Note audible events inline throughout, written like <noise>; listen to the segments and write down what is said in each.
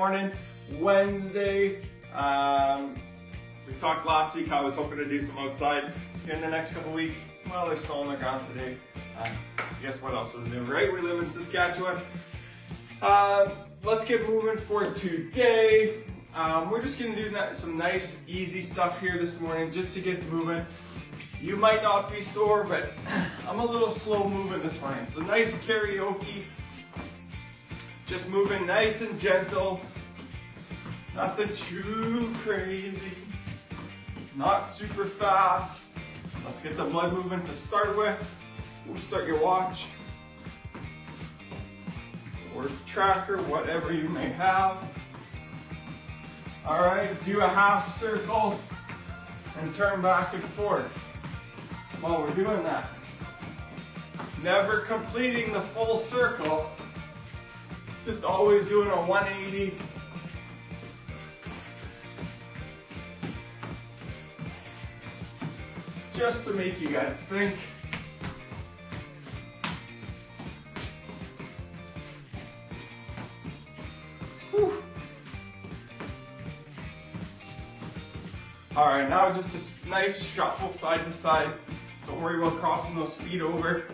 morning, Wednesday. Um, we talked last week I was hoping to do some outside in the next couple weeks. Well, they're still on the ground today. Uh, guess what else is new, right? We live in Saskatchewan. Uh, let's get moving for today. Um, we're just gonna do some nice, easy stuff here this morning just to get moving. You might not be sore, but <clears throat> I'm a little slow moving this morning. So nice karaoke. Just moving nice and gentle. Nothing too crazy. Not super fast. Let's get the blood moving to start with. We'll start your watch or tracker, whatever you may have. All right, do a half circle and turn back and forth while we're doing that. Never completing the full circle, just always doing a 180. Just to make you guys think. All right, now just a nice shuffle side to side. Don't worry about crossing those feet over.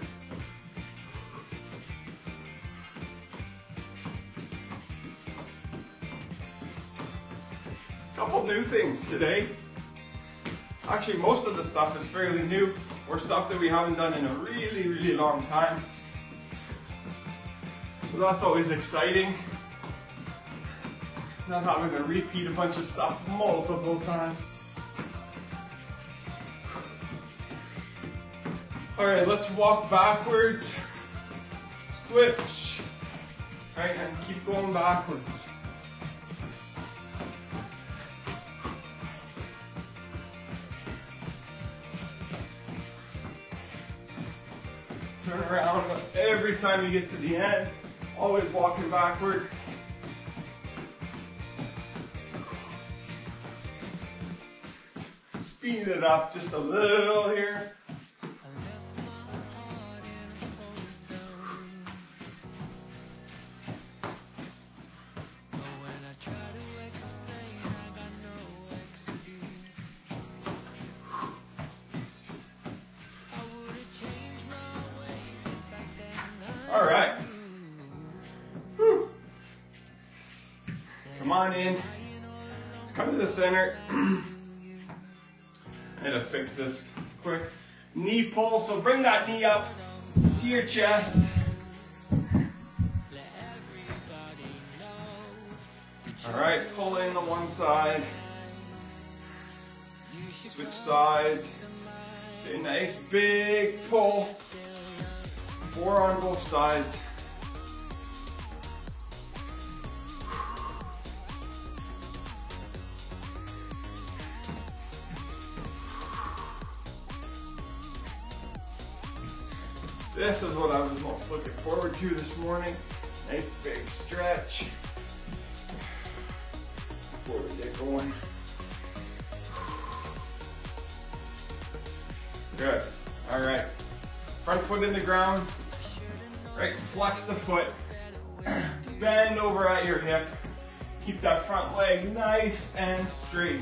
Couple new things today. Actually, most of the stuff is fairly new or stuff that we haven't done in a really, really long time. So that's always exciting. Not having to repeat a bunch of stuff multiple times. All right, let's walk backwards, switch, Alright, and keep going backwards. Around every time you get to the end, always walking backward. Speed it up just a little here. Center. <clears throat> I had to fix this quick. Knee pull, so bring that knee up to your chest. All right, pull in the one side. Switch sides. Okay, nice big pull. Four on both sides. This is what I was most looking forward to this morning. Nice big stretch before we get going. Good. All right. Front foot in the ground. Right, flex the foot. <clears throat> Bend over at your hip. Keep that front leg nice and straight.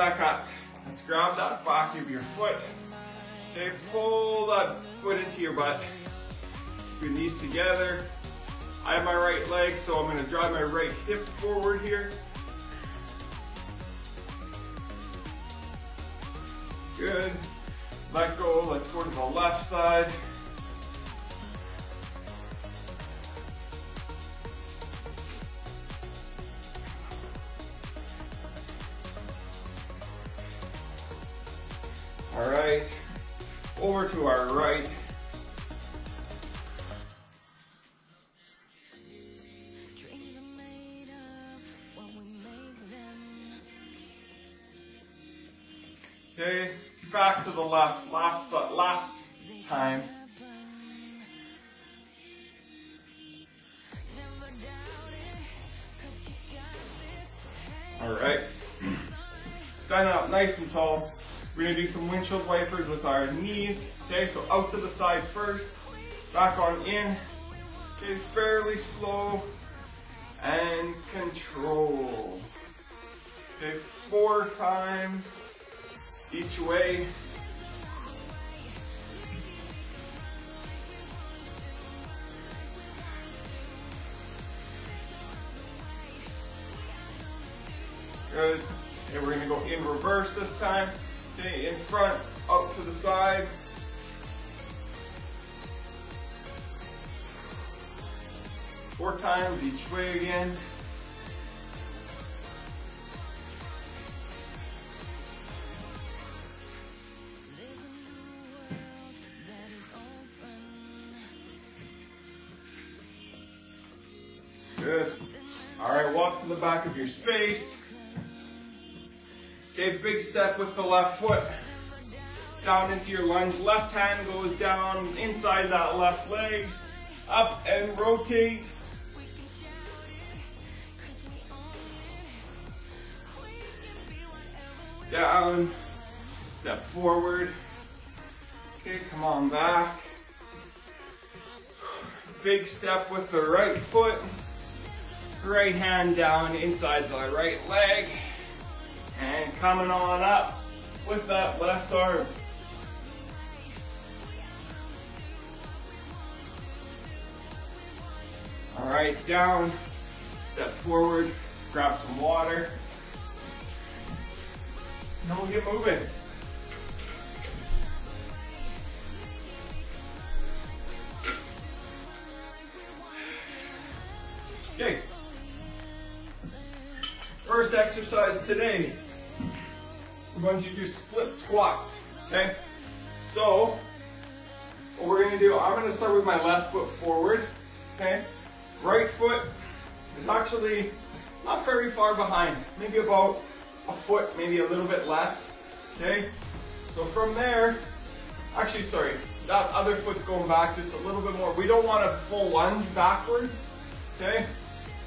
Back up. Let's grab that back of your foot. Okay, pull that foot into your butt. Your knees together. I have my right leg, so I'm gonna drive my right hip forward here. Good. Let go. Let's go to the left side. The left, last, last time. All right, standing up nice and tall. We're gonna do some windshield wipers with our knees. Okay, so out to the side first, back on in. Okay, fairly slow and control. Okay, four times each way. Good. And we're going to go in reverse this time. Okay, in front, up to the side. Four times each way again. Good. All right, walk to the back of your space. Okay, big step with the left foot. Down into your lunge. Left hand goes down inside that left leg. Up and rotate. Down. Step forward. Okay, come on back. Big step with the right foot. Right hand down inside the right leg. And coming on up with that left arm. All right, down, step forward, grab some water. Now we'll get moving. Okay. First exercise today. We're going to do split squats. Okay? So, what we're going to do, I'm going to start with my left foot forward. Okay? Right foot is actually not very far behind. Maybe about a foot, maybe a little bit less. Okay? So from there, actually, sorry, that other foot's going back just a little bit more. We don't want a full lunge backwards. Okay?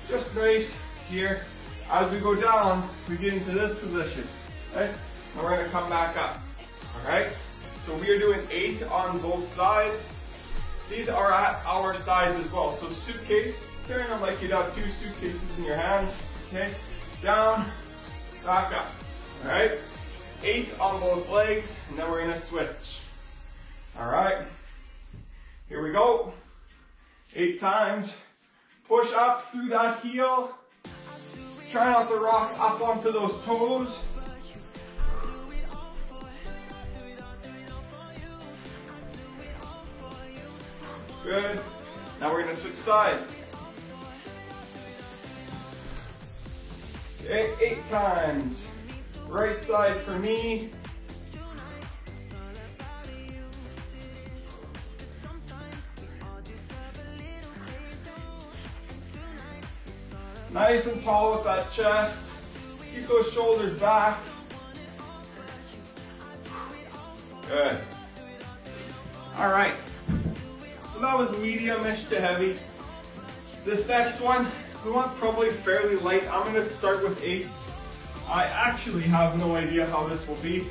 Just nice here. As we go down, we get into this position. Okay? And we're going to come back up. Alright? So we are doing eight on both sides. These are at our sides as well. So suitcase, carrying them like you'd have two suitcases in your hands. Okay? Down, back up. Alright? Eight on both legs, and then we're gonna switch. Alright? Here we go. Eight times. Push up through that heel. Try not to rock up onto those toes. Good. Now we're going to switch sides. Okay, eight times. Right side for me. Nice and tall with that chest. Keep those shoulders back. Good. All right. That was medium-ish to heavy. This next one, we want probably fairly light. I'm going to start with eights. I actually have no idea how this will be.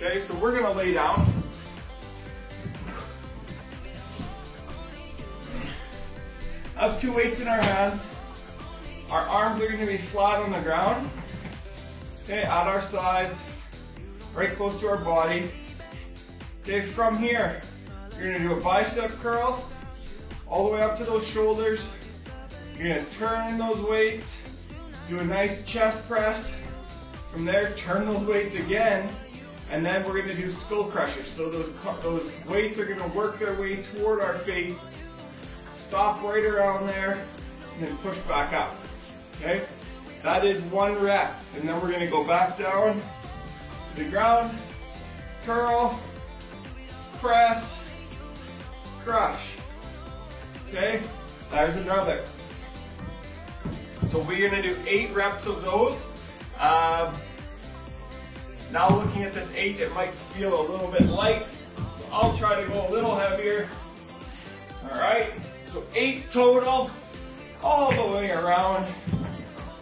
Okay, so we're going to lay down. Have two weights in our hands. Our arms are going to be flat on the ground. Okay, at our sides, right close to our body. Okay, from here, you're to do a bicep curl all the way up to those shoulders. You're to turn those weights, do a nice chest press. From there, turn those weights again, and then we're going to do skull crushers. So those, those weights are going to work their way toward our face, stop right around there, and then push back up. Okay? That is one rep. And then we're going to go back down to the ground, curl, press, crush. Okay? There's another. So we're going to do eight reps of those. Um, Now looking at this eight, it might feel a little bit light. So I'll try to go a little heavier. All right, so eight total, all the way around.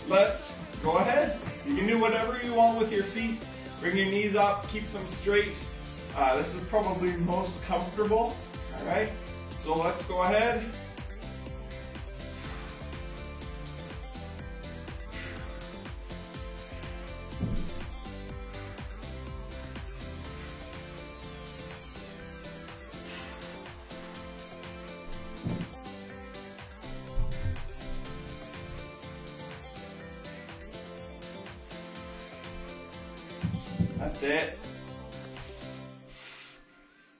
Let's go ahead. You can do whatever you want with your feet. Bring your knees up, keep them straight. Uh, this is probably most comfortable. Right, so let's go ahead. That's it.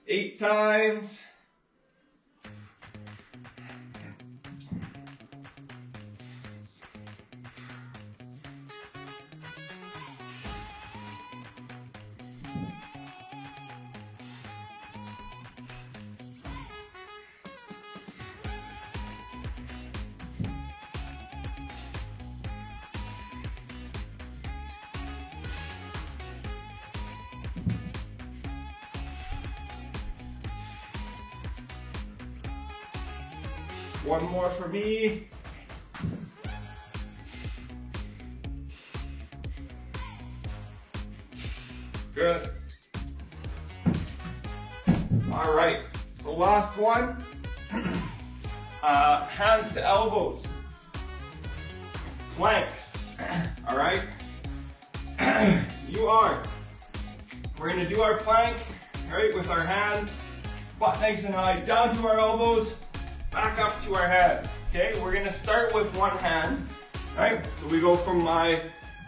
Eight times. One more for me. Good. All right, so last one. <clears throat> Uh, hands to elbows. Planks. <clears throat> All right. <clears throat> you are. We're gonna do our plank, right, with our hands, butt nice and high, down to our elbows, back up to our hands. Okay, we're gonna start with one hand, right? So we go from my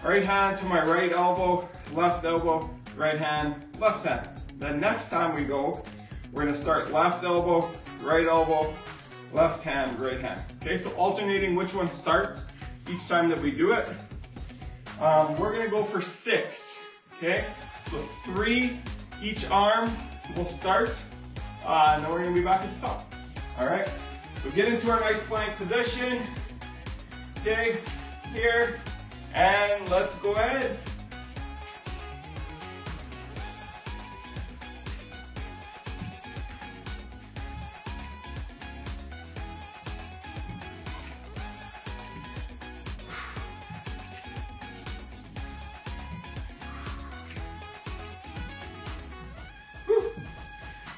right hand to my right elbow, left elbow, right hand, left hand. The next time we go, we're gonna start left elbow, right elbow, left hand, right hand. Okay, so alternating which one starts each time that we do it. Um, we're gonna go for six, okay? So three each arm will start, uh, and then we're gonna be back at the top. All right, so get into our nice plank position. Okay, here, and let's go ahead.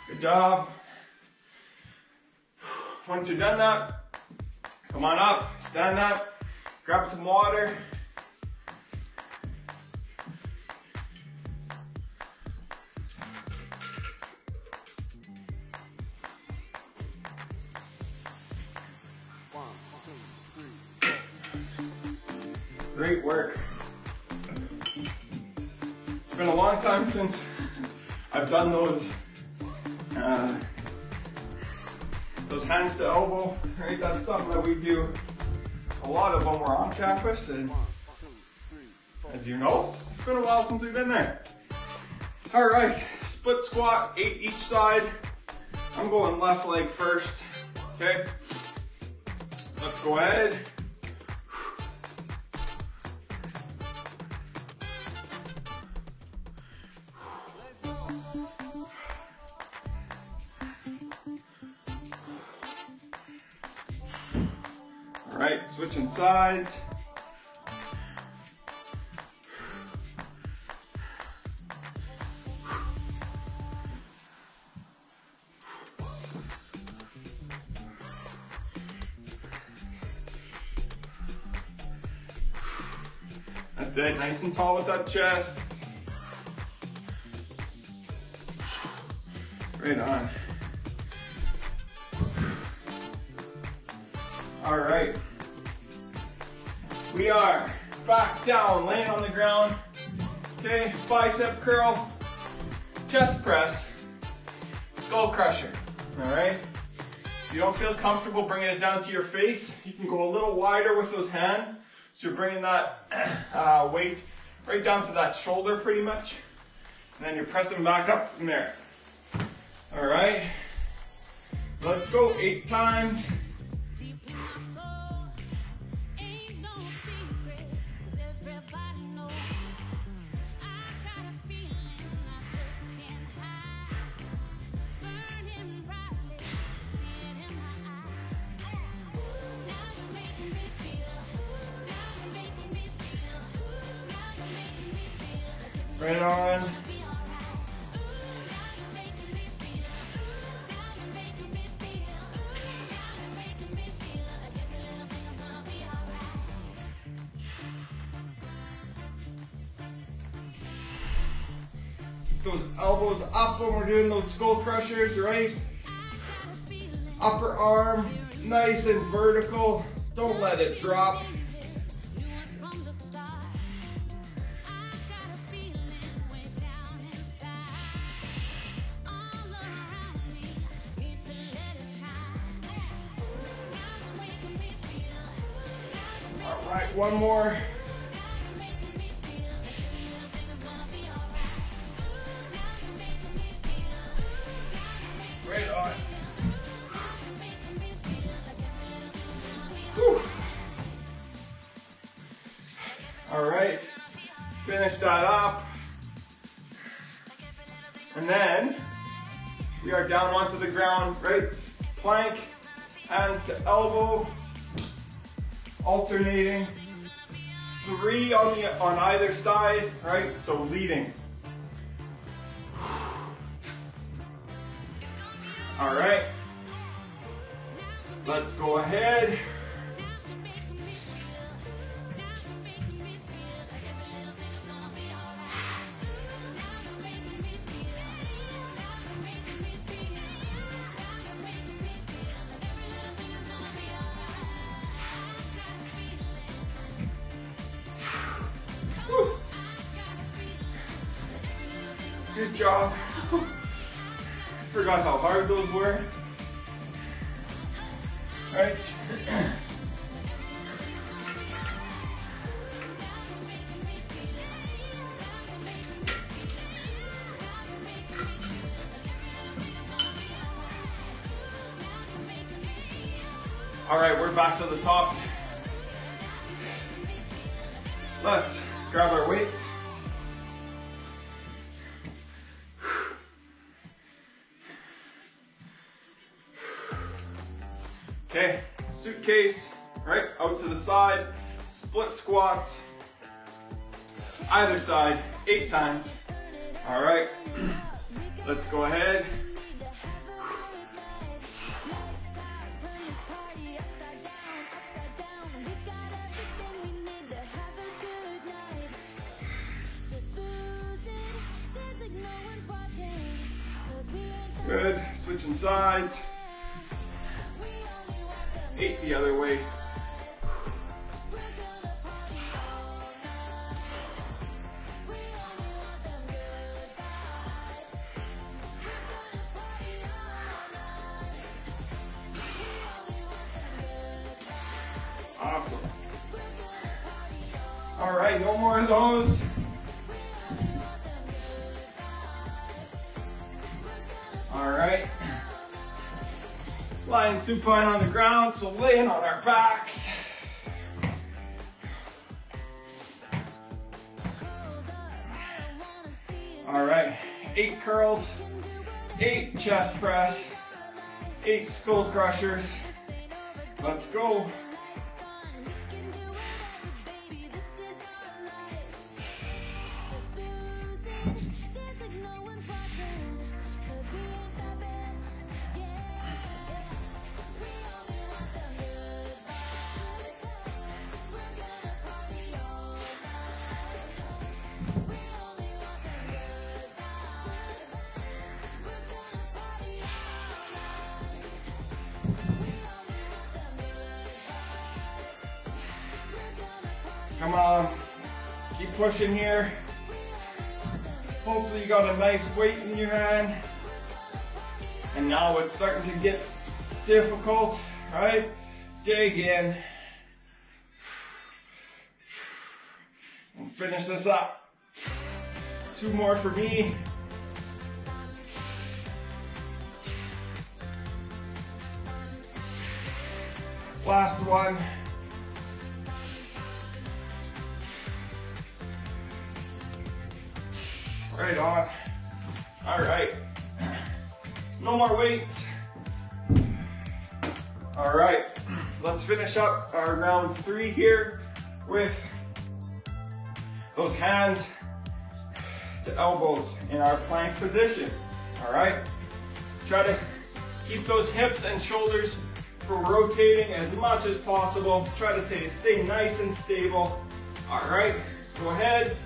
Good job. Once you're done that, come on up, stand up, grab some water. Great work. It's been a long time since I've done those Right, that's something that we do a lot of when we're on campus, and as you know, it's been a while since we've been there. All right, split squat, eight each side. I'm going left leg first. Okay, let's go ahead. Switching sides. That's it, nice and tall with that chest. Bicep curl, chest press, skull crusher. All right. If you don't feel comfortable bringing it down to your face, you can go a little wider with those hands. So you're bringing that <clears throat> uh, weight right down to that shoulder pretty much. And then you're pressing back up from there. All right. Let's go eight times. Right on. Those elbows up when we're doing those skull crushers, right? Upper arm, nice and vertical. Don't let it drop. One more. Three on the on either side, right? So leading. All right. Let's go ahead. Right, we're back to the top. Let's grab our weights. Okay, suitcase, right, out to the side, split squats, either side, eight times. All right, <clears throat> let's go ahead. Switching sides. Eight the other way. Awesome. All right, no more of those. Lying supine on the ground, so laying on our backs. All right, eight curls, eight chest press, eight skull crushers. Let's go. Come on. Keep pushing here. Hopefully you got a nice weight in your hand. And now it's starting to get difficult, right? Dig in. And finish this up. Two more for me. Last one. Right on. All right. No more weights. All right. Let's finish up our round three here with those hands to elbows in our plank position. All right? Try to keep those hips and shoulders from rotating as much as possible. Try to stay, stay nice and stable. All right, go ahead.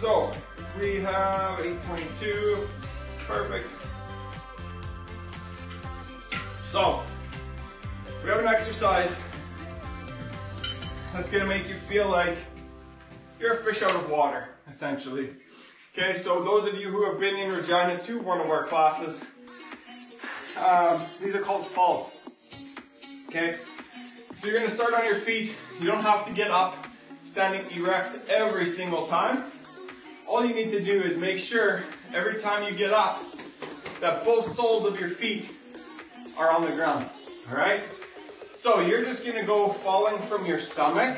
So, we have 822. Perfect. So, we have an exercise that's gonna make you feel like you're a fish out of water, essentially. Okay, so those of you who have been in Regina to one of our classes, um, these are called falls. Okay, so you're gonna start on your feet. You don't have to get up, standing erect every single time. All you need to do is make sure every time you get up that both soles of your feet are on the ground. Alright? So you're just gonna go falling from your stomach,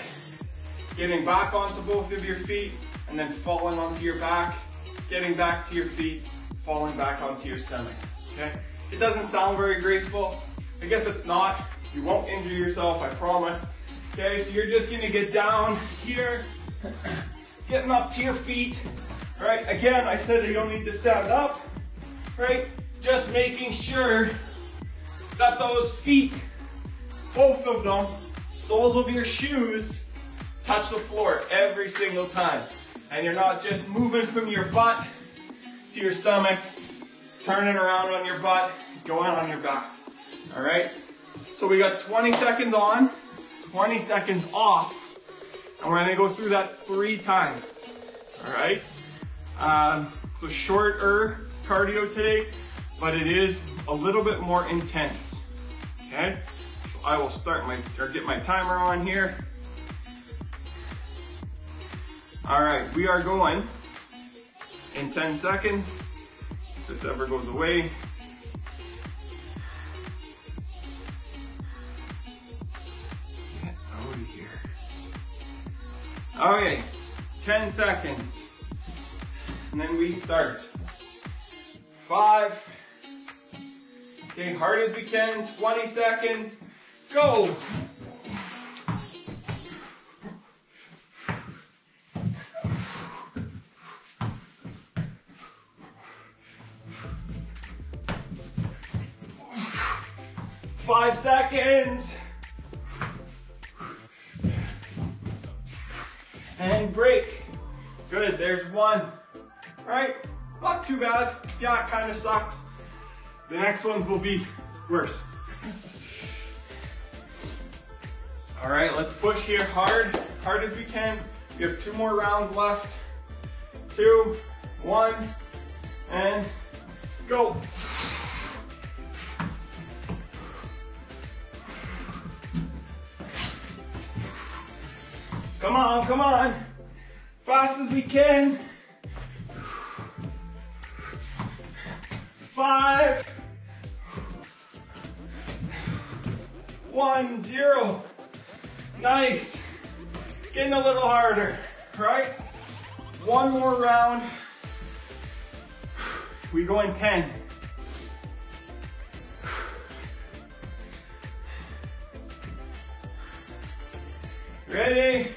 getting back onto both of your feet, and then falling onto your back, getting back to your feet, falling back onto your stomach. Okay? It doesn't sound very graceful. I guess it's not. You won't injure yourself, I promise. Okay, so you're just gonna get down here, getting up to your feet. Right? Again, I said you don't need to stand up. Right? Just making sure that those feet, both of them, soles of your shoes, touch the floor every single time. And you're not just moving from your butt to your stomach, turning around on your butt, going on your back. Alright? So we got 20 seconds on, 20 seconds off, and we're gonna go through that three times. Alright? Um, so shorter cardio today, but it is a little bit more intense. Okay? So I will start my, or get my timer on here. All right, we are going in 10 seconds. If this ever goes away. Okay, 10 seconds. And then we start. Five. Okay, hard as we can, 20 seconds. Go! Five seconds. Too bad. Yeah, it kind of sucks. The next ones will be worse. All right, let's push here hard, hard as we can. We have two more rounds left. Two, one, and go. Come on, come on. Fast as we can. A little harder, right? One more round. We go in 10. Ready?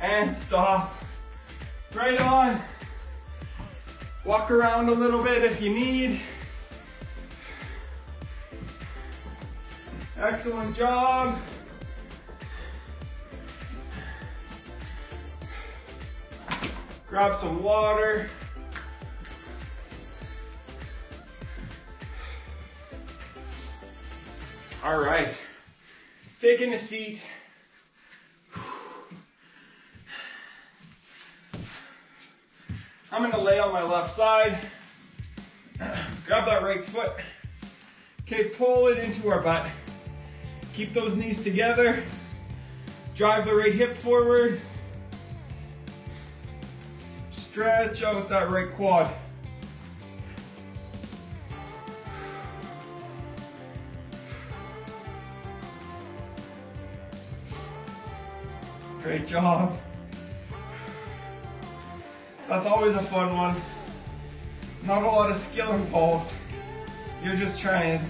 And stop. Right on. Walk around a little bit if you need. Excellent job. Grab some water. All right. Taking a seat. I'm gonna lay on my left side. Grab that right foot. Okay, pull it into our butt. Keep those knees together. Drive the right hip forward. Stretch out that right quad. Great job. That's always a fun one. Not a lot of skill involved. You're just trying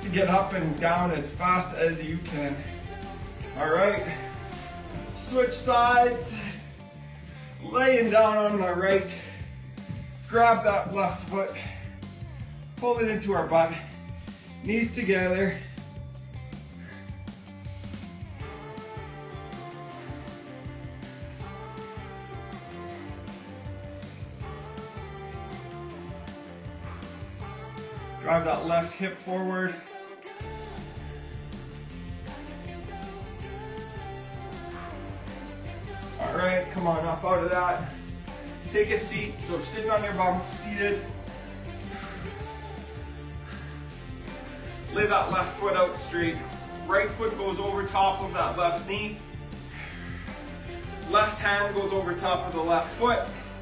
to get up and down as fast as you can. All right. Switch sides. Laying down on the right. Grab that left foot. Pull it into our butt. Knees together. Drive that left hip forward. All right, come on up out of that. Take a seat. So sitting on your bum, seated. Lay that left foot out straight. Right foot goes over top of that left knee. Left hand goes over top of the left foot,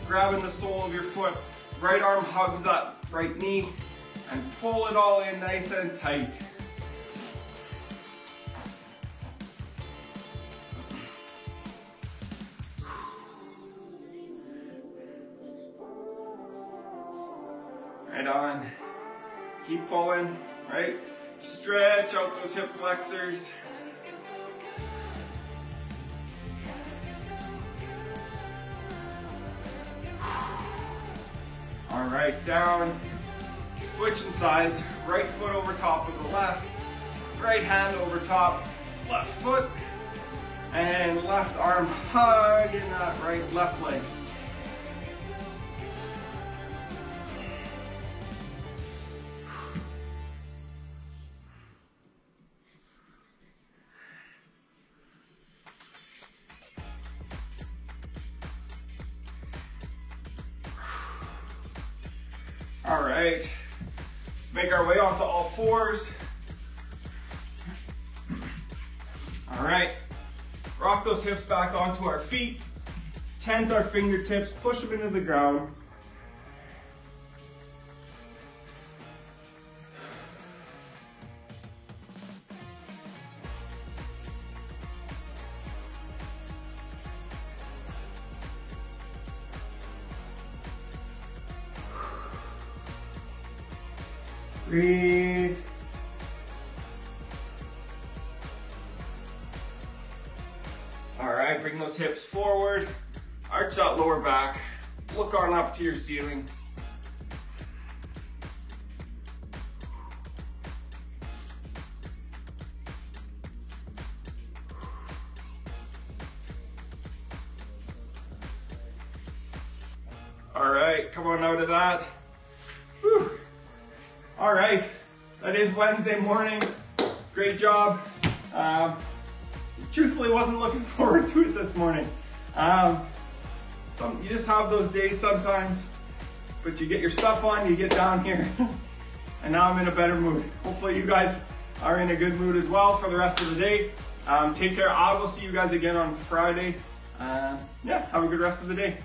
grabbing the sole of your foot. Right arm hugs that right knee and pull it all in nice and tight. Right on. Keep pulling, right? Stretch out those hip flexors. All right, down. Switching sides. Right foot over top of the left. Right hand over top, left foot. And left arm hugging that right left leg. Back onto our feet. Tent our fingertips, push them into the ground. Right, bring those hips forward. Arch that lower back. Look on up to your ceiling. All right, come on out of that. Whew. All right, that is Wednesday morning. Great job. Um, truthfully, wasn't looking <laughs> forward to it this morning. Um, some you just have those days sometimes, but you get your stuff on, you get down here, <laughs> and now I'm in a better mood. Hopefully, you guys are in a good mood as well for the rest of the day. Um, take care. I will see you guys again on Friday. Uh, yeah, have a good rest of the day.